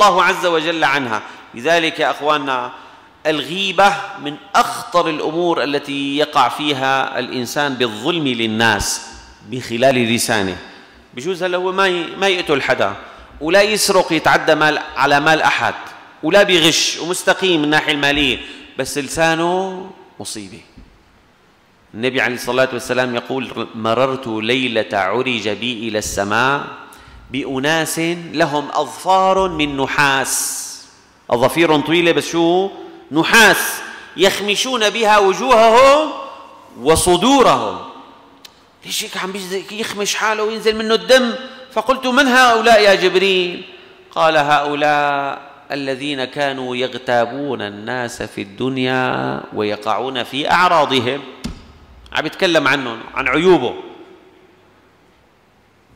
الله عز وجل عنها. لذلك يا أخواننا الغيبة من أخطر الأمور التي يقع فيها الإنسان بالظلم للناس بخلال لسانه. بجوز هلا هو ما ما يقتل حدا ولا يسرق يتعدى مال على مال أحد ولا بيغش ومستقيم من الناحية المالية بس لسانه مصيبة. النبي عليه الصلاة والسلام يقول مررت ليلة عرج بي إلى السماء بأناس لهم أظفار من نحاس. أظافير طويلة بس شو؟ نحاس. يخمشون بها وجوههم وصدورهم. ليش هيك عم يخمش حاله وينزل منه الدم؟ فقلت من هؤلاء يا جبريل؟ قال هؤلاء الذين كانوا يغتابون الناس في الدنيا ويقعون في أعراضهم. عم يتكلم عنهم عن عيوبه.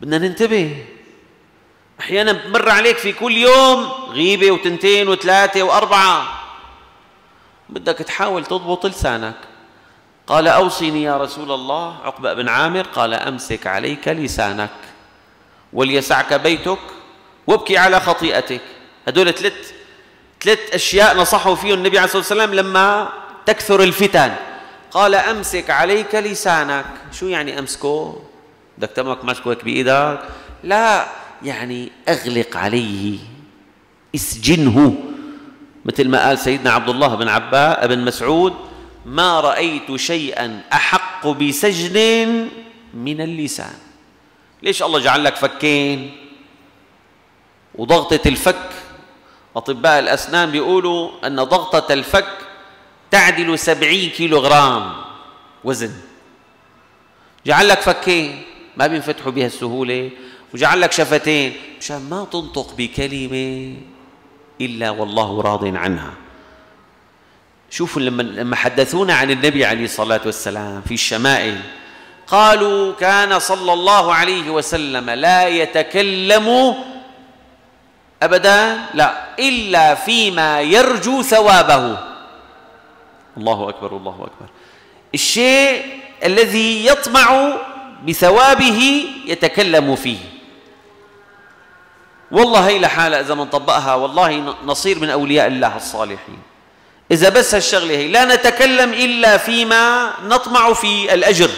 بدنا ننتبه. أحيانا بمر عليك في كل يوم غيبة وتنتين وثلاثة وأربعة. بدك تحاول تضبط لسانك. قال أوصني يا رسول الله. عقبة بن عامر قال أمسك عليك لسانك. وليسعك بيتك. وابكي على خطيئتك. هدول ثلاث ثلاث أشياء نصحوا فيهم النبي عليه الصلاة والسلام لما تكثر الفتن. قال أمسك عليك لسانك. شو يعني أمسكه؟ بدك تمك ماسكه هيك بإيدك؟ لا يعني أغلق عليه اسجنه. مثل ما قال سيدنا عبد الله بن عباس بن مسعود ما رأيت شيئا أحق بسجن من اللسان. ليش الله جعل لك فكين؟ وضغطة الفك. أطباء الأسنان بيقولوا أن ضغطة الفك تعدل سبعين كيلو غرام وزن. جعل لك فكين. ما بينفتحوا بها السهولة. وجعل لك شفتين. مشان ما تنطق بكلمة إلا والله راض عنها. شوفوا لما لما حدثونا عن النبي عليه الصلاة والسلام في الشمائل قالوا كان صلى الله عليه وسلم لا يتكلم أبدا لا إلا فيما يرجو ثوابه. الله أكبر الله أكبر. الشيء الذي يطمع بثوابه يتكلم فيه. والله هي لحالة إذا من طبقها والله نصير من أولياء الله الصالحين. إذا بس هالشغلة هي لا نتكلم إلا فيما نطمع في الأجر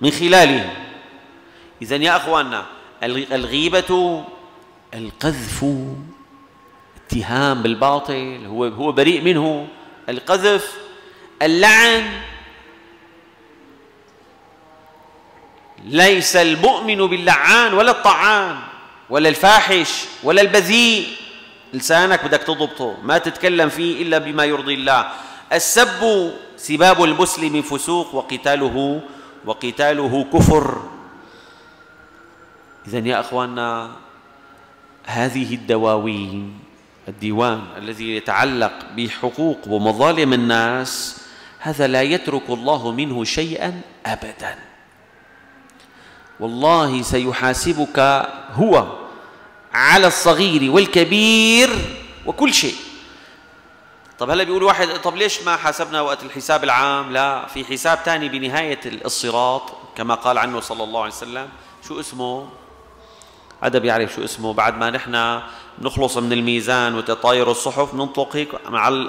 من خلاله إذا يا أخواننا الغيبة القذف اتهام بالباطل هو هو بريء منه. القذف اللعن ليس المؤمن باللعان ولا الطعان. ولا الفاحش ولا البذيء. لسانك بدك تضبطه ما تتكلم فيه إلا بما يرضي الله. السب سباب المسلم فسوق وقتاله وقتاله كفر. اذا يا أخواننا هذه الدواوين الديوان الذي يتعلق بحقوق ومظالم الناس هذا لا يترك الله منه شيئا ابدا. والله سيحاسبك هو على الصغير والكبير وكل شيء. طب هلا بيقول واحد طب ليش ما حاسبنا وقت الحساب العام؟ لا في حساب ثاني بنهاية الصراط كما قال عنه صلى الله عليه وسلم. شو اسمه؟ هذا بيعرف شو اسمه. بعد ما نحن نخلص من الميزان وتطاير الصحف ننطق هيك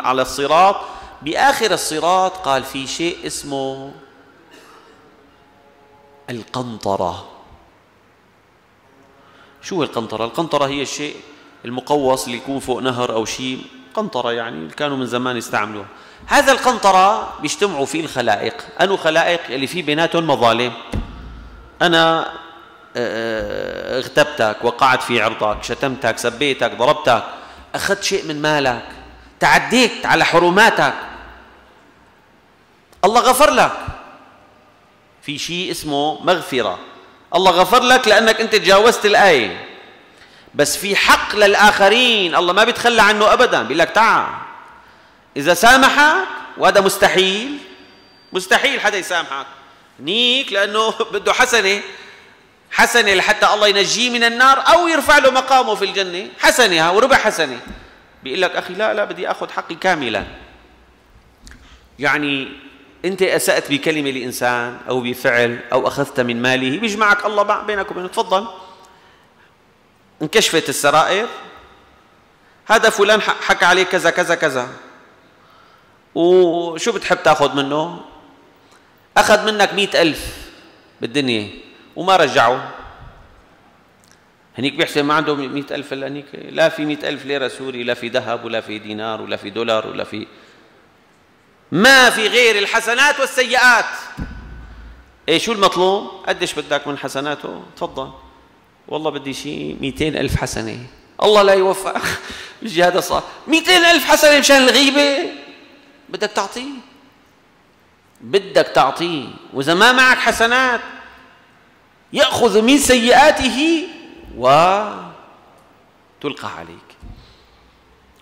على الصراط. بآخر الصراط قال في شيء اسمه القنطرة. شو القنطرة؟ القنطرة هي الشيء المقوس اللي يكون فوق نهر أو شيء. قنطرة يعني كانوا من زمان يستعملوها. هذا القنطرة بيجتمعوا فيه الخلائق. أنو خلائق؟ اللي في بيناتهم مظالم. أنا آه، اغتبتك وقعت في عرضك شتمتك سبيتك ضربتك. أخذت شيء من مالك. تعديت على حرماتك. الله غفر لك. في شيء اسمه مغفرة. الله غفر لك لأنك أنت تجاوزت الآية. بس في حق للآخرين. الله ما بيتخلى عنه أبدا. بيقول لك تعال. إذا سامحك وهذا مستحيل. مستحيل حدا يسامحك. نيك لأنه بده حسنة. حسنة لحتى الله ينجيه من النار أو يرفع له مقامه في الجنة. حسنة وربع حسنة. بيقول لك أخي لا لا بدي أخذ حقي كاملا. يعني أنت أسأت بكلمة لإنسان أو بفعل أو أخذت من ماله بيجمعك الله بينك وبينه. تفضل. انكشفت السرائر. هذا فلان حكى عليك كذا كذا كذا. وشو بتحب تاخذ منه؟ أخذ منك مئة ألف بالدنيا وما رجعه. هنيك بيحسب ما عنده مئة ألف إلا هنيك لا في مئة ألف ليرة سوري لا في ذهب ولا في دينار ولا في دولار ولا في ما في غير الحسنات والسيئات. إيه شو المطلوب؟ قديش بدك من حسناته؟ تفضل. والله بدي شيء مئتين ألف حسنة. الله لا يوفق. بيجي هذا صار. مئتين ألف حسنة مشان الغيبة؟ بدك تعطيه. بدك تعطيه. وإذا ما معك حسنات يأخذ من سيئاته وتلقى عليك.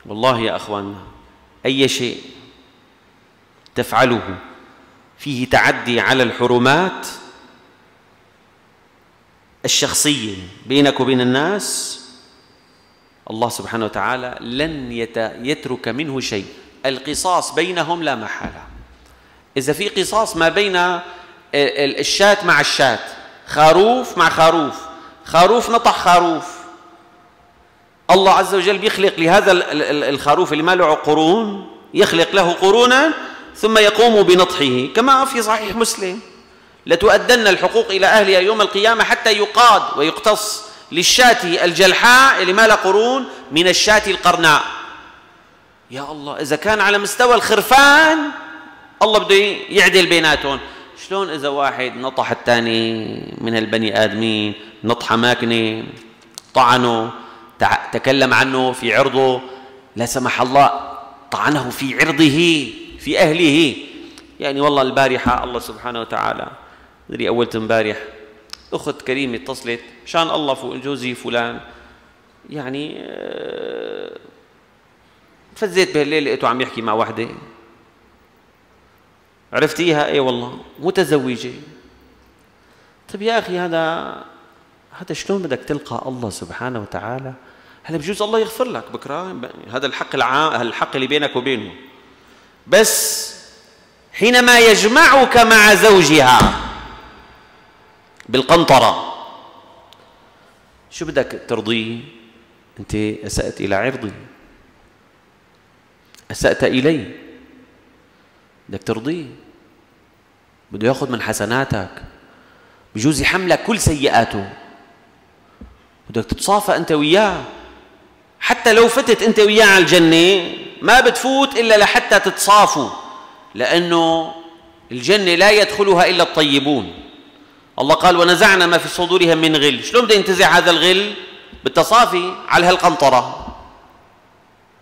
والله يا أخواننا أي شيء تفعله. فيه تعدي على الحرمات الشخصية بينك وبين الناس. الله سبحانه وتعالى لن يترك منه شيء. القصاص بينهم لا محالة. إذا في قصاص ما بين الشاة مع الشاة خروف مع خروف خروف نطح خروف. الله عز وجل بيخلق لهذا الخروف اللي ما له قرون يخلق له قرونا ثم يقوم بنطحه. كما في صحيح مسلم. لتؤدن الحقوق إلى أهلها يوم القيامة حتى يقاد ويقتص للشاة الجلحاء اللي ما لها قرون من الشاة القرناء. يا الله إذا كان على مستوى الخرفان الله بده يعدل بيناتهم. شلون إذا واحد نطح الثاني من البني آدمين نطحة ماكنة طعنه تكلم عنه في عرضه لا سمح الله طعنه في عرضه. في أهله. يعني والله البارحة الله سبحانه وتعالى أدري أولت امبارح أخت كريمة اتصلت مشان الله جوزي فلان يعني آه، فزيت بهالليل لقيته عم يحكي مع وحدة. عرفتيها اي والله متزوجة. طيب يا أخي هذا هذا شلون بدك تلقى الله سبحانه وتعالى؟ هلا بجوز الله يغفر لك بكرة هذا الحق العام الحق اللي بينك وبينه. بس حينما يجمعك مع زوجها بالقنطرة شو بدك ترضيه؟ أنت أسأت إلى عرضي. أسأت إلي. بدك ترضيه؟ بده ياخذ من حسناتك. بجوز يحملك كل سيئاته. بدك تتصافى أنت وياه. حتى لو فتت أنت وياه على الجنة ما بتفوت إلا لحتى تتصافوا لأنه الجنة لا يدخلها إلا الطيبون. الله قال ونزعنا ما في صدورهم من غل. شلون بده ينتزع هذا الغل؟ بالتصافي على هالقنطرة.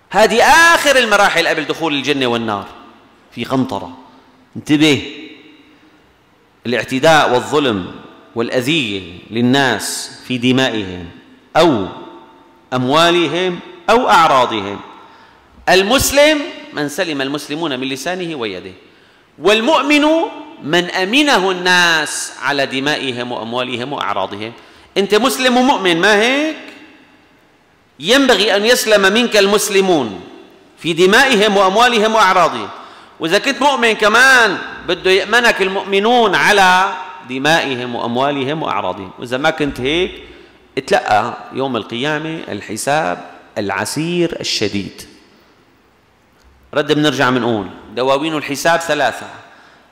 هذه آخر المراحل قبل دخول الجنة والنار في قنطرة. انتبه الاعتداء والظلم والأذية للناس في دمائهم أو أموالهم أو أعراضهم. المسلم من سلم المسلمون من لسانه ويده والمؤمن من أمنه الناس على دمائهم وأموالهم وأعراضهم. أنت مسلم ومؤمن ما هيك؟ ينبغي أن يسلم منك المسلمون في دمائهم وأموالهم وأعراضهم. وإذا كنت مؤمن كمان بده يأمنك المؤمنون على دمائهم وأموالهم وأعراضهم. وإذا ما كنت هيك اتلقى يوم القيامة الحساب العسير الشديد. رد بنرجع بنقول دواوين الحساب ثلاثة.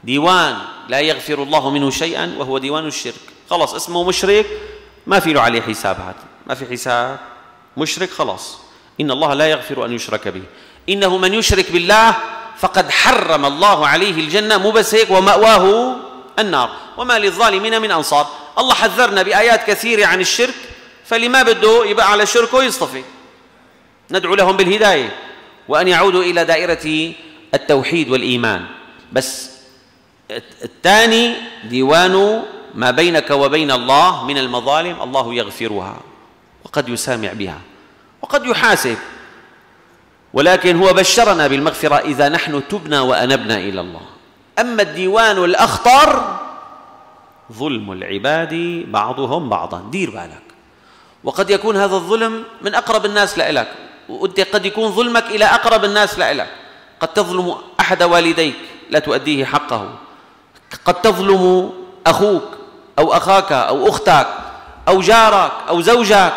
ديوان لا يغفر الله منه شيئا وهو ديوان الشرك. خلاص اسمه مشرك ما في له عليه حساب هذا. ما في حساب. مشرك خلاص. إن الله لا يغفر أن يشرك به. إنه من يشرك بالله فقد حرم الله عليه الجنة. مو بس هيك ومأواه النار. وما للظالمين من أنصار. الله حذرنا بآيات كثيرة عن الشرك فلما بده يبقى على شركه يصطفي. ندعو لهم بالهداية. وأن يعودوا إلى دائرة التوحيد والإيمان. بس الثاني ديوان ما بينك وبين الله من المظالم الله يغفرها وقد يسامع بها وقد يحاسب. ولكن هو بشرنا بالمغفرة إذا نحن تبنا وأنبنا إلى الله. أما الديوان الأخطر ظلم العباد بعضهم بعضا. دير بالك. وقد يكون هذا الظلم من أقرب الناس لك وأنت قد يكون ظلمك إلى أقرب الناس لك قد تظلم أحد والديك لا تؤديه حقه. قد تظلم أخوك أو أخاك أو أختك أو جارك أو زوجك.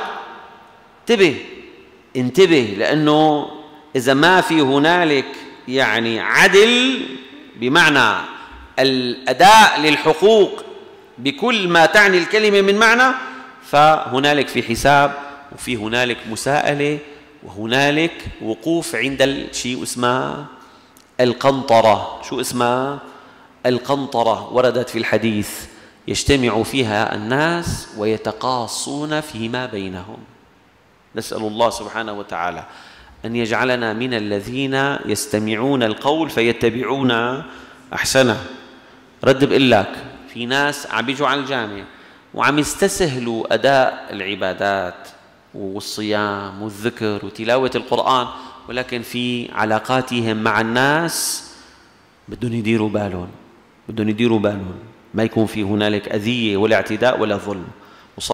انتبه انتبه لأنه إذا ما في هنالك يعني عدل بمعنى الأداء للحقوق بكل ما تعني الكلمة من معنى فهنالك في حساب وفي هنالك مساءلة وهنالك وقوف عند الشيء اسمه القنطرة. شو اسمها القنطرة وردت في الحديث. يجتمع فيها الناس ويتقاصون فيما بينهم. نسأل الله سبحانه وتعالى أن يجعلنا من الذين يستمعون القول فيتبعون أحسنه. رد بقول لك في ناس عم بيجوا على الجامع وعم يستسهلوا أداء العبادات. والصيام والذكر وتلاوة القرآن ولكن في علاقاتهم مع الناس بدهم يديروا بالهم بدهم يديروا بالهم. ما يكون في هنالك أذية ولا اعتداء ولا ظلم.